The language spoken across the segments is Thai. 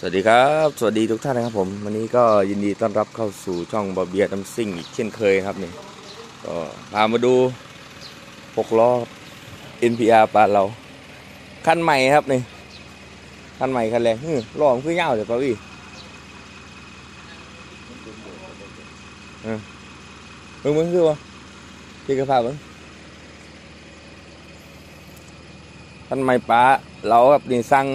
สวัสดีครับ สวัสดีทุกท่านนะครับผม วันนี้ก็ยินดีต้อนรับเข้าสู่ช่องบอเบียดัมซิ่งอีกเช่นเคยครับนี่ก็พามาดูหกล้อ NPR ปาเรา คันใหม่ครับนี่ คันใหม่คันแรกฮึล้อมันคือยาวเลยป่ะพี่เออมึงมึงคือวะพี่กระพามึงคันใหม่ป้าเราครับนี่สั่ง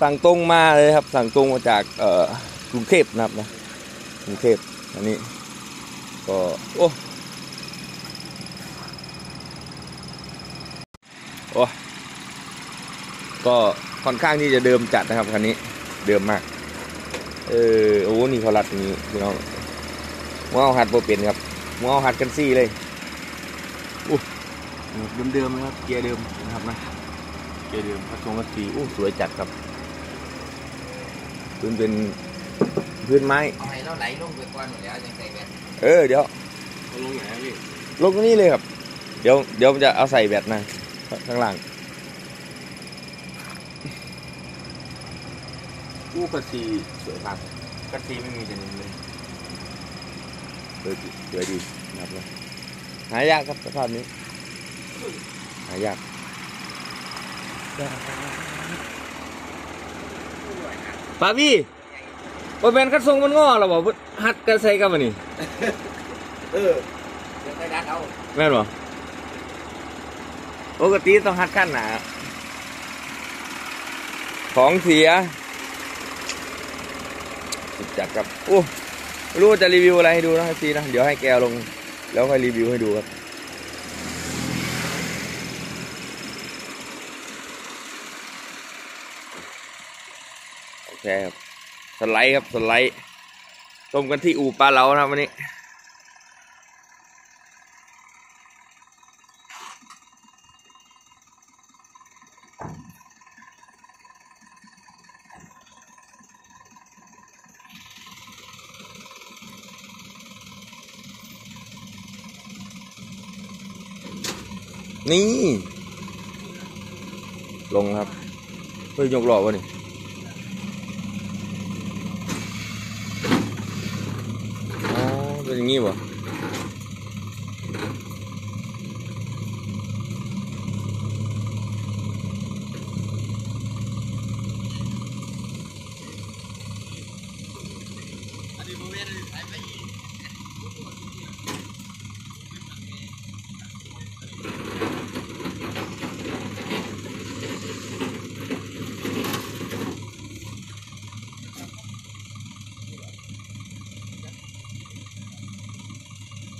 สั่งตรงมาเลยครับ สั่งตรงมาจากเอ่อกรุงเทพนะครับนะกรุงเทพอันนี้ ก็โอ้โอ้ก็ค่อนข้างที่จะเดิมจัดนะครับคันนี้เดิมมาก เออโอ้นี่เขารัดอย่นี้พี่น้องมัวเอาหัดโปเป็นครับมัวเอาหัดกันซี่เลยอู้เดิมๆนะครับเกียร์เดิมนะครับนะเกียร์เดิมพัดทรงกัสีอู้สวยจัดครับ พื้นเป็นพื้นไม้ เอาให้เราไหลลงไปก่อนหมดแล้วยังใส่แบตเออเดี๋ยว เอาลงไหนอะพี่ลงตรงนี้เลยครับ เดี๋ยวเดี๋ยวมันจะเอาใส่แบตนะข้างล่างอู้กระสีสวยมากกระสีไม่มีจะนิ่มเลยสวยดีสวยดีนะครับนะหายากครับสภาพนี้ หายาก ปาพี่บอแมนคัดทรงมันงอหรอบอกฮัดกันใส่กันมานี่เออเดี๋ยวไปดัดเอาแม่นบ่ปกติต้องหัดขั้นหนาของเสียสุดจัดครับโอ้ไม่รู้ว่าจะรีวิวอะไรให้ดูนะซีนะ เดี๋ยวให้แกลง แล้วค่อยรีวิวให้ดูครับ โอเคครับ สไลด์ครับสไลด์ชมกันที่อู่ปลาเหลานะครับวันนี้ นี่ ลงครับ เฮ้ยยกหล่อวะนี่อ๋อ เป็นอย่างงี้วะ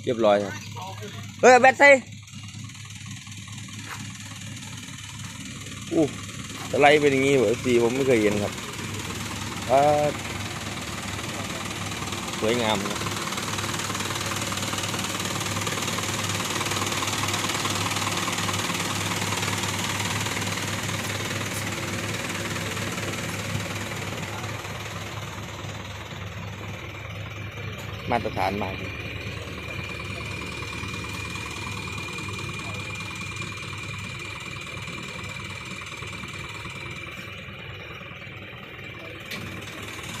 เรียบร้อยครับเฮ้ยเอาแบตใส่อู้สไลด์เป็นอย่างงี้เหรอสีผมไม่เคยเห็นครับอ่าสวยงามนะมาตรฐานมาก นี่ครับ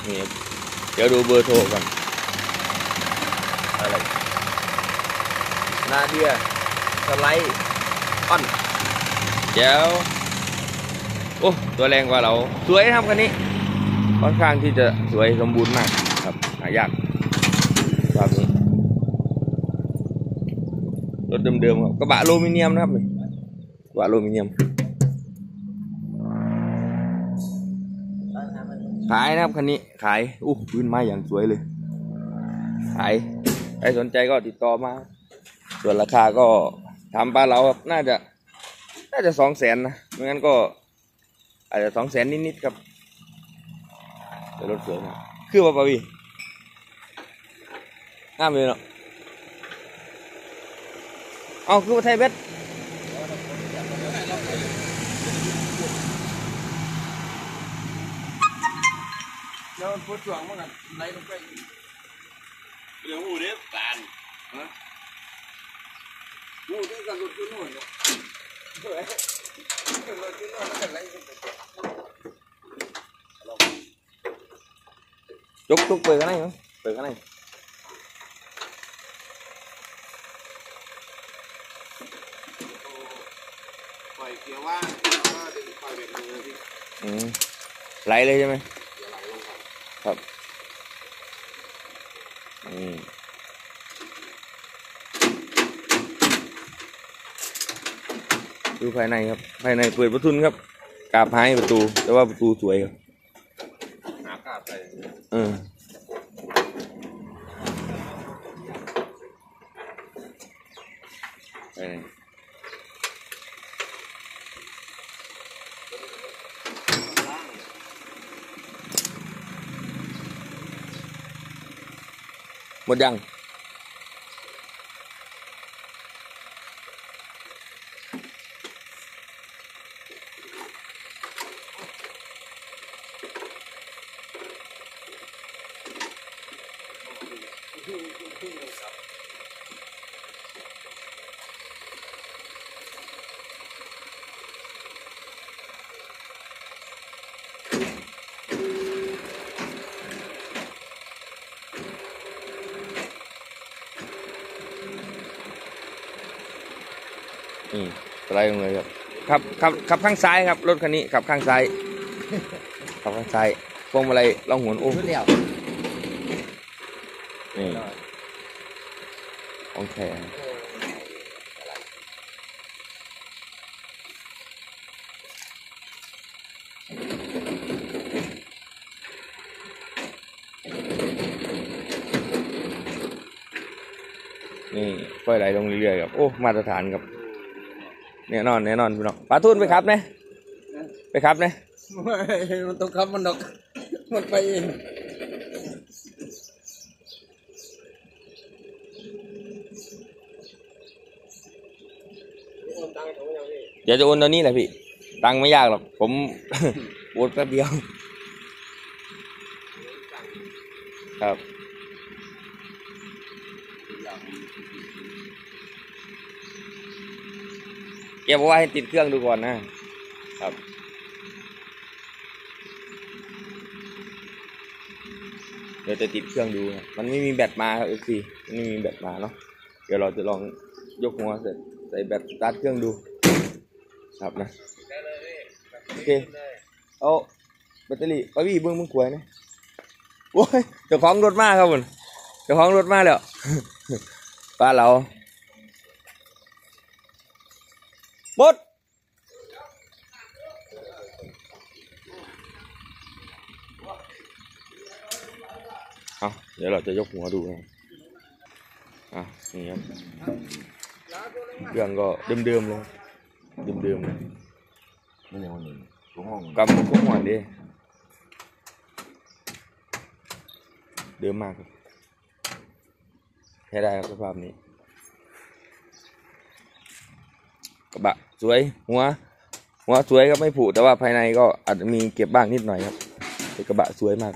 เดี๋ยวดูเบอร์โทรก่อนอะไรนาเดียส ไลด์อ้อนเดี๋ยวโอ้ตัวแรงกว่าเราสวยทำคันนี้ค่อนข้างที่จะสวยสมบูรณ์มากครับหายากแบบนี้รถเดิมๆครับกระบะอลูมิเนียมนะครับนี่กระบะอลูมิเนียม ขายนะครับคันนี้ขายอู้พื้นไม้อย่างสวยเลย ขายใครสนใจก็ติดต่อมา ส่วนราคาก็ทำบ้านเราครับน่าจะ น่าจะสองแสนนะไม่งั้นก็ อาจจะสองแสนนิดๆครับแต่รถสวยมากคือว่าปะพี่งามเลยเนาะเอาคือว่าไทยเบ็ด แล้วมันพุทธช่วงมันกันไหลลงไปเดี๋ยวหูเด้ตานฮะหูเด้กันรถขึ้นนู่นเนาะรถขึ้นนู่นแล้วกันไหลลงไปยกทุกเปิดกันไหนมั้งเปิดกันไหนปล่อยเครับอืมดูภายในครับ ภายในเปิดประทุนครับ กาบหายประตู แต่ว่าประตูสวยครับหากาบใส่เออ ห ไลด์ลงเลยครับขับขับขับข้างซ้ายครับรถคันนี้ขับข้างซ้ายขับข้างซ้ายพวงมาลัยล่องหมุนโอ้ขึ้นแล้วนี่ของแท้นี่ค่อยไหลลงเรื่อยๆครับ โอ้ มาตรฐานครับ แน่นอนแน่นอนพี่น้องปลาทุนไปครับเนี่ยไปครับเนี่ยมันต้องขับมันดอกมันไปเองเดี๋ยวจะโอนตอนนี้แหละพี่ ตังค์ไม่ยากหรอก ผมโอนแป๊บเดียว ครับ บเอาไว้ให้ติดเครื่องดูก่อนนะครับเดี๋ยวจะติดเครื่องดูนะมันไม่มีแบตมาครับ FC มันไม่มีแบตมาเนาะเดี๋ยวเราจะลองยกหัวเสร็จใส่แบตสตาร์ทเครื่องดู ครับนะโอเคเอาแบตเตอรี่ไปพี่เบิ้องมึงขวยนะโอ้ยเจ้าของรถมากครับผมเจ้าของรถมากแล้วป้าเรา บดเอาเดี๋ยวเราจะยกหัวดูนะอะนี่ครับเครื่องก็ กำคุ้มหวานดิเดิมมากครับใช้ได้ครับสภาพนี้กระบะสวยหัวหัวสวยครับไม่ผุแต่ว่าภายในก็อาจจะมีเก็บบ้างนิดหน่อยครับแต่กระบะสวยมาก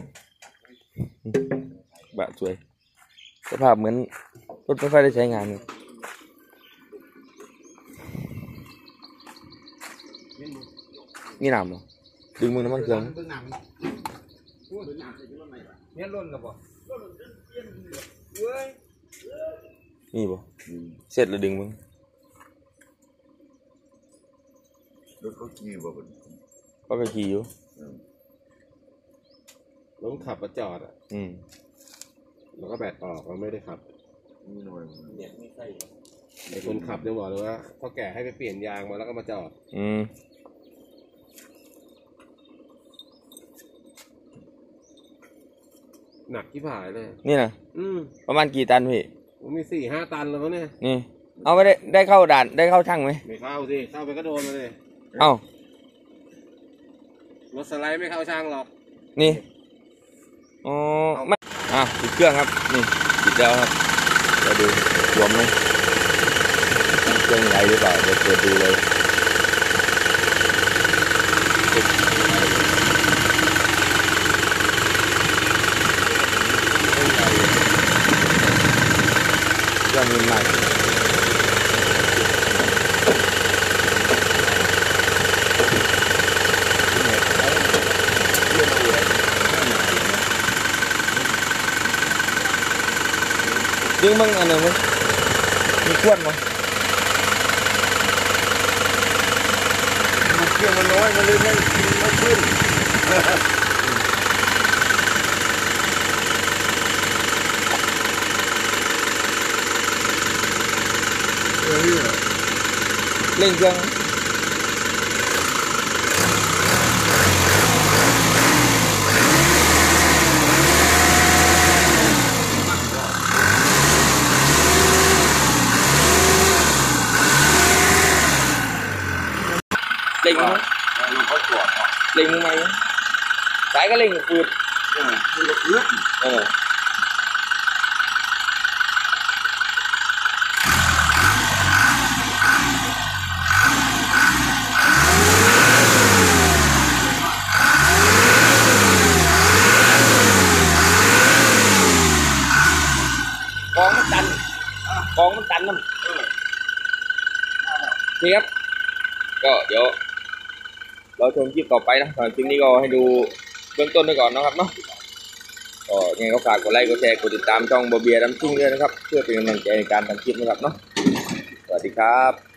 กระบะสวยสภาพเหมือนรถไม่ค่อยได้ใช้งานครับนี่น้ำเหรอดึงมือน้ำมันเครื่องเบื้องหนังเบื้องหนังใส่ที่รถไหนวะเนี่ยล้นกับบ่นี่บ่เสร็จแล้วดึงมึง รถเขาขี่บ่เป็นก็ไปขี่อยู่รถขับมาจอดอะ อืม แล้วก็แบตออกเราไม่ได้ขับมีหน่อยเนี่ยไม่ใช่ไอ้คนขับเนี่ยบอกเลยว่าพอแก่ให้ไปเปลี่ยนยางมาแล้วก็มาจอด อืมหนักที่ผายเลย นี่นะอืมประมาณกี่ตันพี่ผมมีสี่ห้าตันแล้วเนี่ย นี่ เอาไปได้ได้เข้าด่านได้เข้าช่างไหม ไม่เข้าสิ เข้าไปก็โดนมาเลย เอ้ารถสไลด์ไม่เข้าช่างหรอก นี่ อ๋อ ไม่ อะติดเครื่องครับ นี่ติดแล้วครับเดี๋ยวดูรวมไหมเครื่องไหลหรือเปล่าเดี๋ยวเปิดดูเลยเครื่องมันมากดึงมึงอันหนึ่งมึงมีขวดมั้ง มันเครื่องมันน้อยมันเล ยไม่ไม่ขึ้นเฮ้ยเล่งเครื่อง เล่งมึงมันเขาตรวจเนาะเล่งมึงไหมสายก็ เราชมคลิปต่อไปนะสำหรับคลิปนี้ก็ให้ดูเบื้องต้นไปก่อนนะครับเนาะก็ยังไงก็ฝากกดไลค์กดแชร์กดติดตามช่องบอเบียร์น้ำซิ่งด้วยนะครับ เพื่อเป็นกำลังใจในการทำคลิปนะครับเนาะสวัสดีครับ